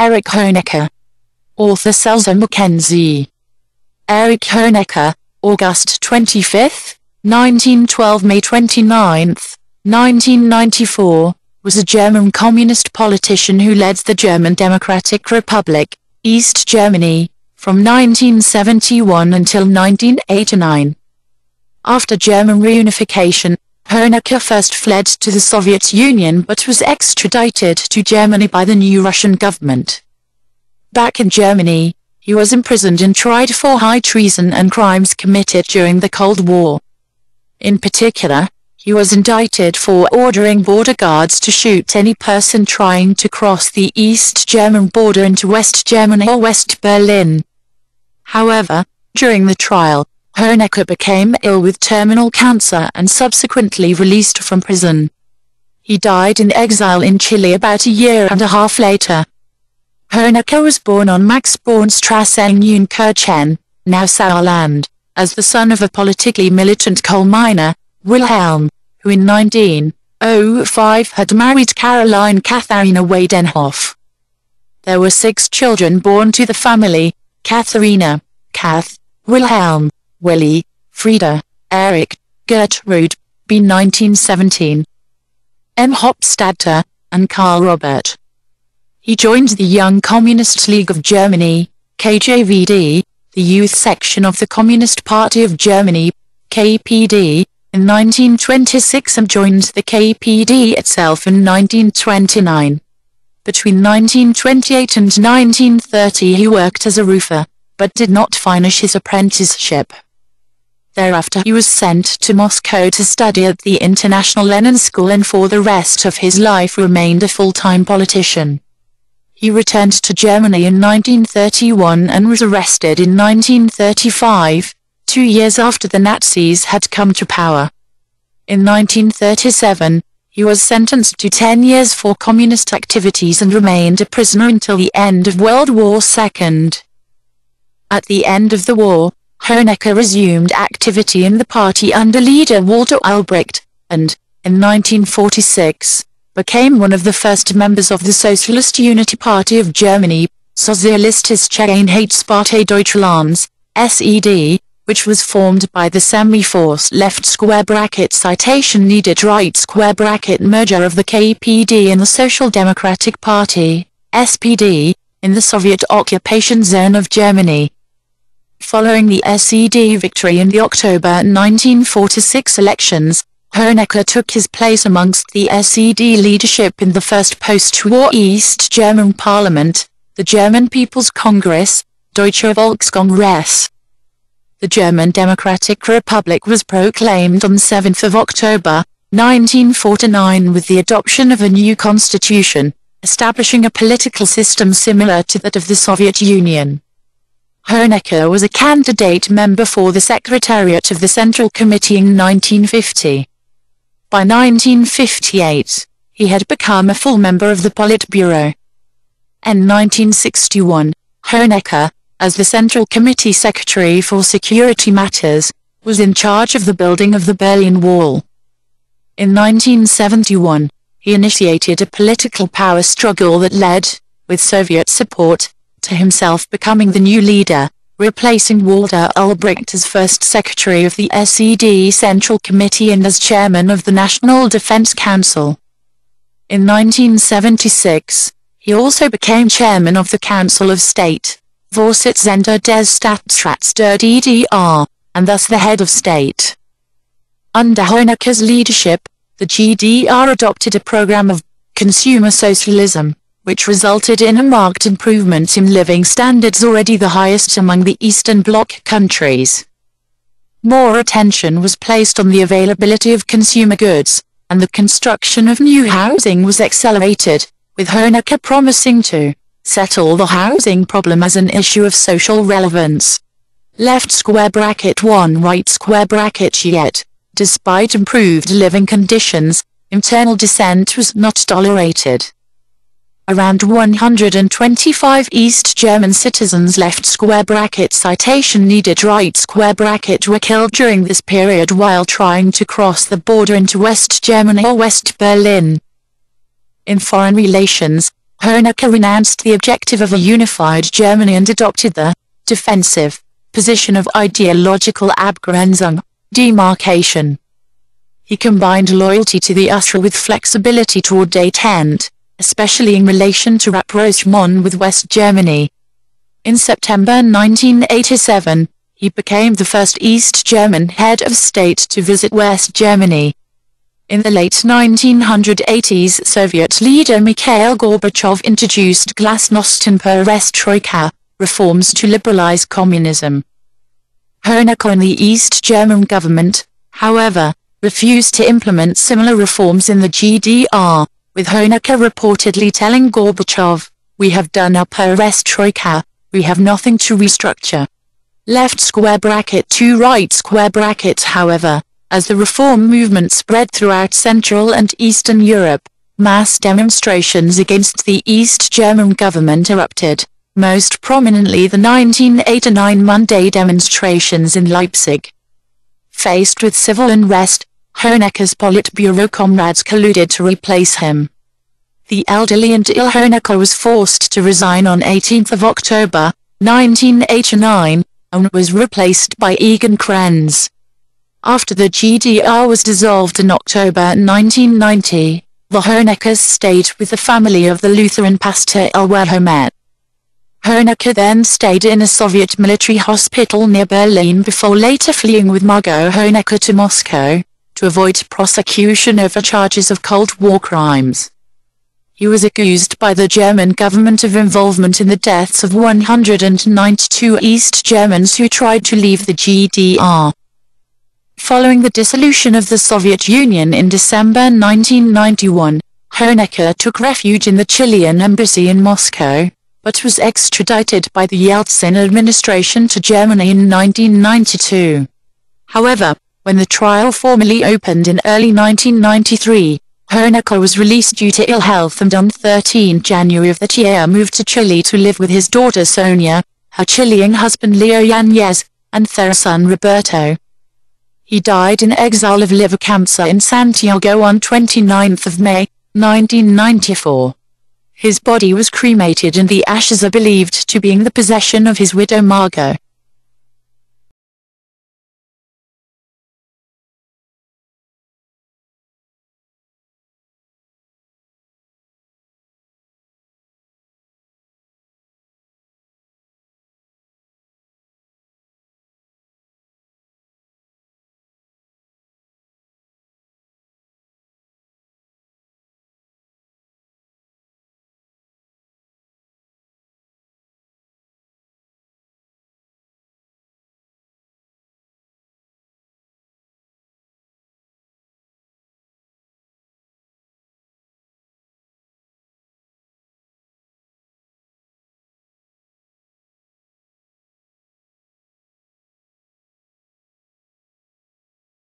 Erich Honecker. Author Selzer McKenzie. Erich Honecker, August 25, 1912 May 29, 1994, was a German communist politician who led the German Democratic Republic, East Germany, from 1971 until 1989. After German reunification, Honecker first fled to the Soviet Union but was extradited to Germany by the new Russian government. Back in Germany, he was imprisoned and tried for high treason and crimes committed during the Cold War. In particular, he was indicted for ordering border guards to shoot any person trying to cross the East German border into West Germany or West Berlin. However, during the trial, Honecker became ill with terminal cancer and subsequently released from prison. He died in exile in Chile about a year and a half later. Honecker was born on Max-Braun-Strasse in Neunkirchen, now Saarland, as the son of a politically militant coal miner, Wilhelm, who in 1905 had married Caroline Katharina Weidenhoff. There were six children born to the family, Katharina, Kath, Wilhelm, Willie, Frieda, Eric, Gertrude, B. 1917, M. Hopstadter, and Karl Robert. He joined the Young Communist League of Germany, KJVD, the youth section of the Communist Party of Germany, KPD, in 1926 and joined the KPD itself in 1929. Between 1928 and 1930 he worked as a roofer, but did not finish his apprenticeship. Thereafter he was sent to Moscow to study at the International Lenin School and for the rest of his life remained a full-time politician. He returned to Germany in 1931 and was arrested in 1935, two years after the Nazis had come to power. In 1937, he was sentenced to 10 years for communist activities and remained a prisoner until the end of World War II. At the end of the war, Honecker resumed activity in the party under leader Walter Ulbricht, and, in 1946, became one of the first members of the Socialist Unity Party of Germany, Sozialistische Einheitspartei Deutschlands, SED, which was formed by the semi-force left square bracket citation needed right square bracket merger of the KPD and the Social Democratic Party, SPD, in the Soviet occupation zone of Germany. Following the SED victory in the October 1946 elections, Honecker took his place amongst the SED leadership in the first post-war East German parliament, the German People's Congress, Deutscher Volkskongress. The German Democratic Republic was proclaimed on 7 October, 1949 with the adoption of a new constitution, establishing a political system similar to that of the Soviet Union. Honecker was a candidate member for the Secretariat of the Central Committee in 1950. By 1958, he had become a full member of the Politburo. In 1961, Honecker, as the Central Committee Secretary for Security Matters, was in charge of the building of the Berlin Wall. In 1971, he initiated a political power struggle that led, with Soviet support, to himself becoming the new leader, replacing Walter Ulbricht as first secretary of the SED Central Committee and as chairman of the National Defense Council. In 1976, he also became chairman of the Council of State, Vorsitzender des Staatsrats der DDR, and thus the head of state. Under Honecker's leadership, the GDR adopted a program of consumer socialism, which resulted in a marked improvement in living standards already the highest among the Eastern Bloc countries. More attention was placed on the availability of consumer goods, and the construction of new housing was accelerated, with Honecker promising to settle the housing problem as an issue of social relevance. Left square bracket 1 right square bracket yet, despite improved living conditions, internal dissent was not tolerated. Around 125 East German citizens left square bracket citation needed right square bracket were killed during this period while trying to cross the border into West Germany or West Berlin. In foreign relations, Honecker renounced the objective of a unified Germany and adopted the defensive position of ideological Abgrenzung, demarcation. He combined loyalty to the USSR with flexibility toward Detente, especially in relation to rapprochement with West Germany. In September 1987, he became the first East German head of state to visit West Germany. In the late 1980s Soviet leader Mikhail Gorbachev introduced Glasnost and Perestroika, reforms to liberalize communism. Honecker and the East German government, however, refused to implement similar reforms in the GDR, with Honecker reportedly telling Gorbachev, we have done our perestroika, we have nothing to restructure. Left square bracket to right square bracket however, as the reform movement spread throughout Central and Eastern Europe, mass demonstrations against the East German government erupted, most prominently the 1989 Monday demonstrations in Leipzig. Faced with civil unrest, Honecker's Politburo comrades colluded to replace him. The elderly and ill Honecker was forced to resign on 18 October, 1989, and was replaced by Egon Krenz. After the GDR was dissolved in October 1990, the Honeckers stayed with the family of the Lutheran pastor Uwe Holmer. Honecker then stayed in a Soviet military hospital near Berlin before later fleeing with Margot Honecker to Moscow, to avoid prosecution over charges of Cold War crimes. He was accused by the German government of involvement in the deaths of 192 East Germans who tried to leave the GDR. Following the dissolution of the Soviet Union in December 1991, Honecker took refuge in the Chilean embassy in Moscow, but was extradited by the Yeltsin administration to Germany in 1992. However, when the trial formally opened in early 1993, Honecker was released due to ill health and on 13 January of that year moved to Chile to live with his daughter Sonja, her Chilean husband Leo Yanez, and their son Roberto. He died in exile of liver cancer in Santiago on 29 May, 1994. His body was cremated and the ashes are believed to be in the possession of his widow Margot.